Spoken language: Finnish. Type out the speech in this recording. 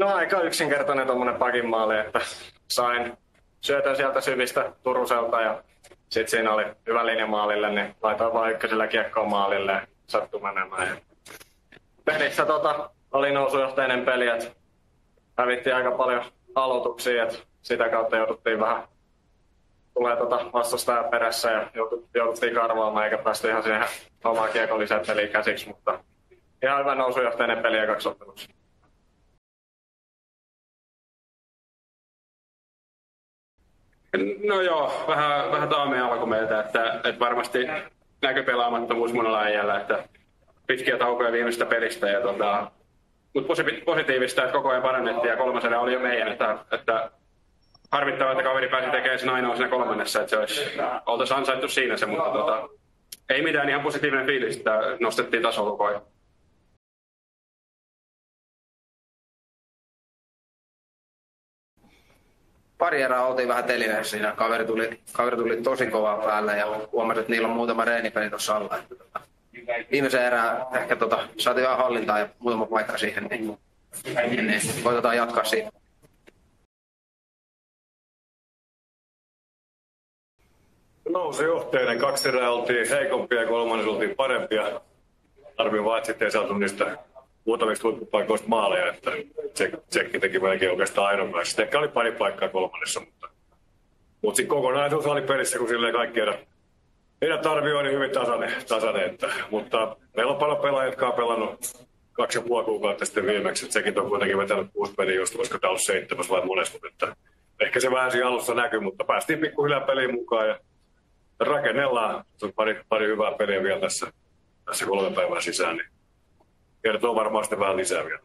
No aika yksinkertainen tuommoinen pakin maali, että sain syötön sieltä syvistä Turuselta ja sitten siinä oli hyvä linja maalille, niin laitoin vaan ykkösellä kiekkoon maalille ja sattui menemään. Ja pelissä tota, oli nousujohtainen peli, että hävittiin aika paljon aloituksia, että sitä kautta jouduttiin vähän tulee tota vastustaja perässä ja jouduttiin karvaamaan eikä päästy ihan siihen omaa kiekolliseen peliin käsiksi, mutta ihan hyvä nousujohtainen peli ekaksi otteluksi. No joo, vähän, vähän taamia alku meiltä, että, että varmasti näköpelaamattomuus monella äijällä, että pitkiä taukoja viimeistä pelistä. Ja tota, mutta positiivista, että koko ajan parannettiin ja kolmas erä oli jo meidän, että, että harmittavaa, että kaveri pääsi tekemään sen ainoa siinä kolmannessa, että se olisi, oltaisiin ansaittu siinä se, mutta tota, ei mitään ihan positiivinen fiilis, että nostettiin tasolukoja. Pari erää oltiin vähän telineessä siinä. Kaveri tuli, kaveri tuli tosi kovaa päälle ja huomasin, että niillä on muutama reenipeli tuossa alla. Viimeisen erää ehkä tota, saatiin vähän hallintaa ja muutama paikka siihen, niin, niin koitetaan jatkaa siitä. Nousi johteinen. Kaksi erää oltiin heikompia ja kolmannes oltiin parempia. Arvio vaan, että ei saatu niistä muutamista huippupaikoista maaleja, että Tsekki teki melkein oikeastaan ainoa Ehkä oli pari paikkaa kolmannessa, mutta, mutta sitten kokonaisuus oli pelissä, kun silleen kaikki erät, erät arvioi, niin hyvin tasainen, tasainen että, mutta meillä on paljon pelaajia, jotka on pelannut kaksi ja puoli kuukautta sitten viimeksi, että sekin on kuitenkin vetänyt kuusi peliä, just koska tämä on seitsemäs vai monessa, että ehkä se vähän siinä alussa näkyy, mutta päästiin pikkuhiljaa peliin mukaan ja rakennellaan. Se on pari, pari hyvää peliä vielä tässä, tässä kolme päivää sisään, niin kertoo varmaan sitten vähän lisää vielä.